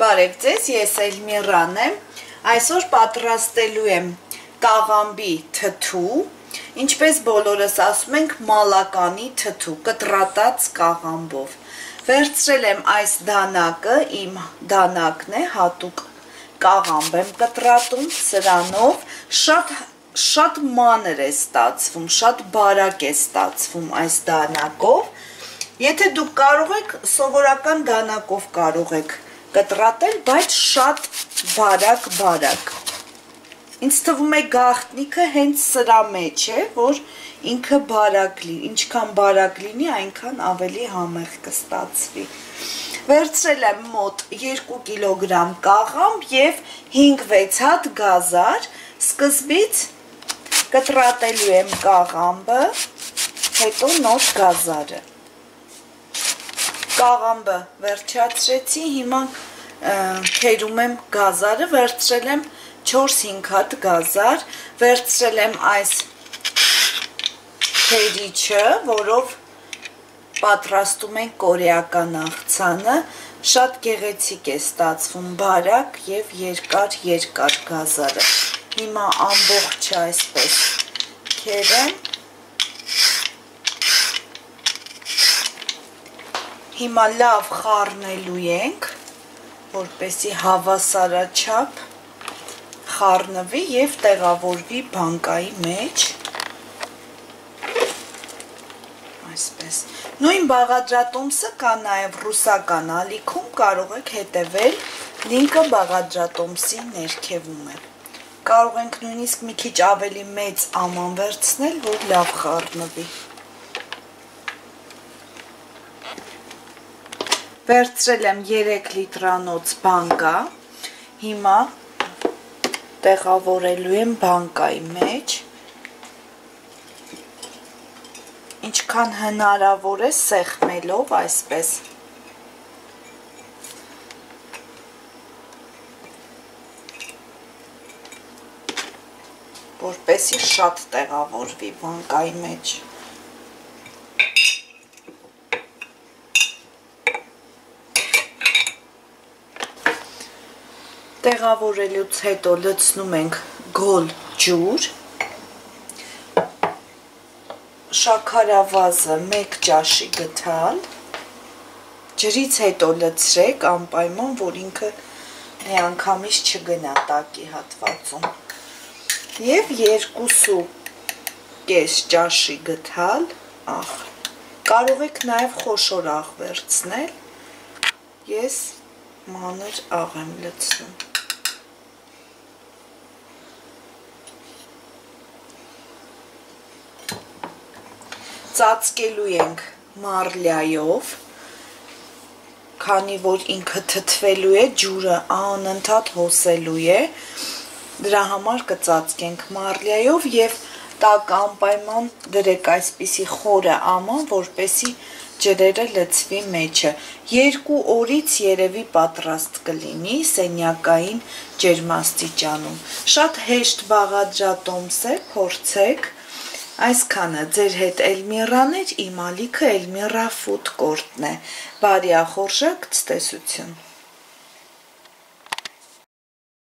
Բարև ձեզ, ես Էլմիրան եմ։ Այսօր պատրաստելու եմ կաղամբի թթու, ինչպես բոլորս ասում ենք, մալականի թթու, կտրատած կաղամբով։ Վերցրել եմ այս դանակը, իմ դանակն է, հատուկ կաղամբ եմ կտրատում, սրանով շատ շատ մանր է ստացվում, շատ բարակ է ստացվում այս դանակով։ Եթե դուք կարող եք, սովորական դանակով կարող եք կտրատել, բայց շատ բարակ-բարակ։ Ինձ թվում է գաղտնիքը հենց սրա մեջ է, որ ինքը բարակ լինի, ինչքան բարակ լինի, այնքան ավելի համեղ կստացվի։ Վերցրել եմ մոտ 2 կիլոգրամ կաղամբ եւ 5-6 հատ գազար։ Սկզբից կտրատելու եմ կաղամբը, հետո նոր գազարը կաղամբը վերջացրեցի, հիմա քերում եմ գազարը, վերցրել եմ 4-5 հատ գազար, վերցրել եմ այս քերիչը, որով պատրաստում ենք կորեական աղցանը, շատ գեղեցիկ է ստացվում բարակ եւ երկար-երկար գազարը։ Հիմա ամբողջը այսպես քերեմ Հիմա լավ խառնելու ենք, որպեսի հավասարաչափ խառնվի եւ տեղավորվի բանկայի մեջ։ Այսպես։ Նույն բաղադրատոմսը կա նաեւ ռուսական ալիքում, կարող եք հետևել, լինկը բաղադրատոմսի ներքևում է։ Կարող ենք նույնիսկ մի քիչ ավելի մեծ աման վերցնել, որ լավ խառնվի։ Վերցրել եմ 3 լիտրանոց բանկա, հիմա տեղավորելու եմ բանկայի մեջ, ինչքան հնարավոր է սեղմելով այսպես, որպեսի շատ տեղավորվի բանկայի մեջ։ Տեղավորելուց հետո լցնում ենք գոլ ջուր, շաքարավազը 1 ճաշի գթալ, ջրից հետո լցրեք անպայման, որ ինքը մի անգամից չգնա տակի հատվածում։ Եվ երկուսու կես ճաշի գթալ աղ։ Կարող եք նաև խոշոր աղ վերցնել։ Ես մանր աղ եմ լցնում։ ծածկելու ենք մարլյայով, քանի որ ինքը թթվելու է, ջուրը անընդհատ հոսելու է, դրա համար կծածկենք մարլյայով եւ տակ անպայման դրեք այսպիսի խորը աման, որպեսի ջրերը լցվի մեջը։ Երկու օրից երևի պատրաստ կլինի սենյակային ջերմաստիճանում։ Շատ հեշտ բաղադրատոմս է, փորձեք Այսքանը ձեր հետ Էլմիրան էր, իմ ալիքը Էլմիրա ֆուդ կորտն է։ Բարի ախորժակ ցտեսություն։